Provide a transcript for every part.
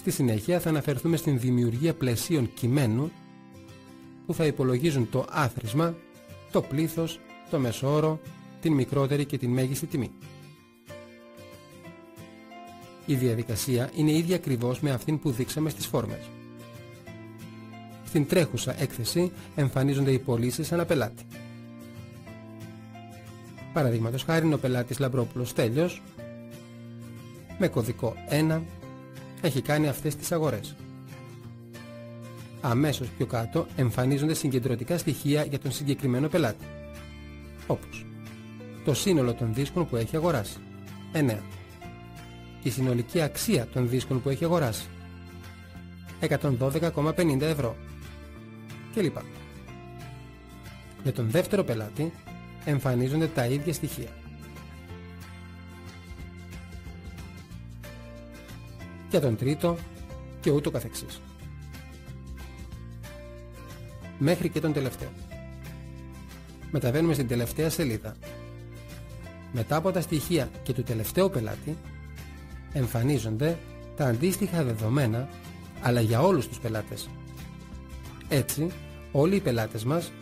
Στη συνέχεια θα αναφερθούμε στην δημιουργία πλαισίων κειμένου που θα υπολογίζουν το άθροισμα, το πλήθος, το μεσόωρο, την μικρότερη και την μέγιστη τιμή. Η διαδικασία είναι ίδια ακριβώς με αυτήν που δείξαμε στις φόρμες. Στην τρέχουσα έκθεση εμφανίζονται οι πωλήσεις ανά πελάτη. Παραδείγματος χάρη ο πελάτης Λαμπρόπουλος Τέλειος με κωδικό 1 έχει κάνει αυτές τις αγορές. Αμέσως πιο κάτω εμφανίζονται συγκεντρωτικά στοιχεία για τον συγκεκριμένο πελάτη. Όπως το σύνολο των δίσκων που έχει αγοράσει. 9. Η συνολική αξία των δίσκων που έχει αγοράσει. 112,50 ευρώ. Και λοιπά. Για τον δεύτερο πελάτη εμφανίζονται τα ίδια στοιχεία. Για τον τρίτο και ούτω καθεξής. Μέχρι και τον τελευταίο. Μεταβαίνουμε στην τελευταία σελίδα. Μετά από τα στοιχεία και του τελευταίου πελάτη εμφανίζονται τα αντίστοιχα δεδομένα αλλά για όλους τους πελάτες. Έτσι, όλοι οι πελάτες μας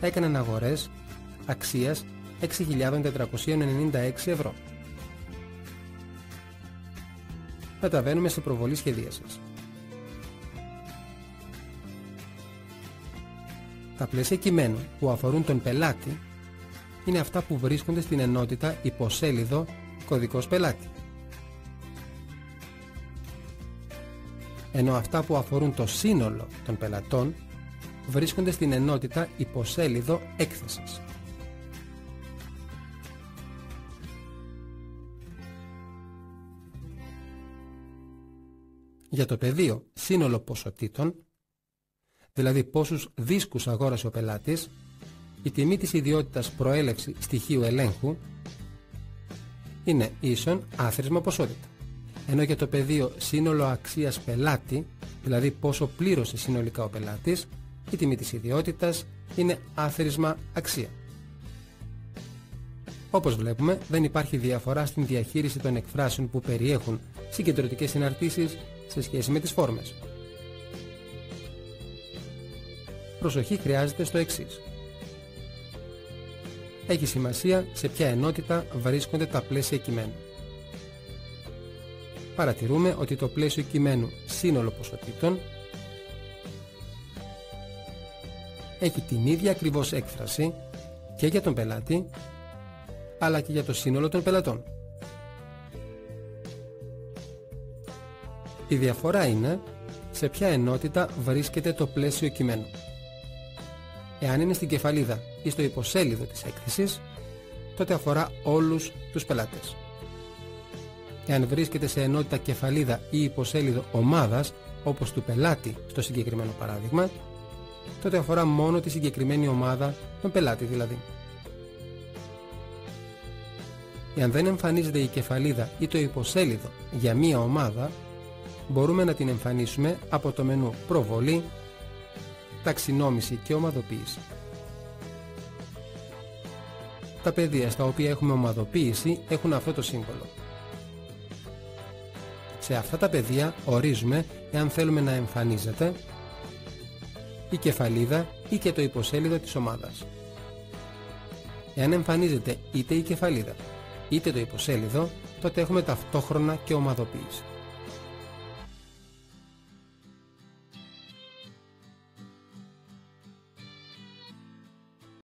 έκαναν αγορές αξίας 6.496 ευρώ. Μεταβαίνουμε σε προβολή σχεδίασης. Τα πλαίσια κειμένου που αφορούν τον πελάτη είναι αυτά που βρίσκονται στην ενότητα υποσέλιδο κωδικός πελάτη. Ενώ αυτά που αφορούν το σύνολο των πελατών βρίσκονται στην ενότητα υποσέλιδο έκθεσης. Για το πεδίο σύνολο ποσοτήτων, δηλαδή πόσους δίσκους αγόρασε ο πελάτης, η τιμή της ιδιότητας προέλευση στοιχείου ελέγχου είναι ίσον άθροισμα ποσότητα. Ενώ για το πεδίο σύνολο αξίας πελάτη, δηλαδή πόσο πλήρωσε συνολικά ο πελάτης, η τιμή της ιδιότητας είναι άθροισμα αξία. Όπως βλέπουμε, δεν υπάρχει διαφορά στην διαχείριση των εκφράσεων που περιέχουν συγκεντρωτικές συναρτήσεις σε σχέση με τις φόρμες. Προσοχή χρειάζεται στο εξής. Έχει σημασία σε ποια ενότητα βρίσκονται τα πλαίσια κειμένου. Παρατηρούμε ότι το πλαίσιο κειμένου σύνολο ποσοτήτων έχει την ίδια ακριβώς έκφραση και για τον πελάτη αλλά και για το σύνολο των πελατών. Η διαφορά είναι σε ποια ενότητα βρίσκεται το πλαίσιο κειμένου. Εάν είναι στην κεφαλίδα ή στο υποσέλιδο της έκθεσης, τότε αφορά όλους τους πελάτες. Εάν βρίσκεται σε ενότητα κεφαλίδα ή υποσέλιδο ομάδας, όπως του πελάτη στο συγκεκριμένο παράδειγμα, τότε αφορά μόνο τη συγκεκριμένη ομάδα, τον πελάτη δηλαδή. Εάν δεν εμφανίζεται η κεφαλίδα ή το υποσέλιδο για μία ομάδα, μπορούμε να την εμφανίσουμε από το μενού «Προβολή», «Ταξινόμηση και ομαδοποίηση». Τα πεδία στα οποία έχουμε ομαδοποίηση έχουν αυτό το σύμβολο. Σε αυτά τα πεδία ορίζουμε εάν θέλουμε να εμφανίζεται η κεφαλίδα ή και το υποσέλιδο της ομάδας. Εάν εμφανίζεται είτε η κεφαλίδα είτε το υποσέλιδο, τότε έχουμε ταυτόχρονα και ομαδοποίηση.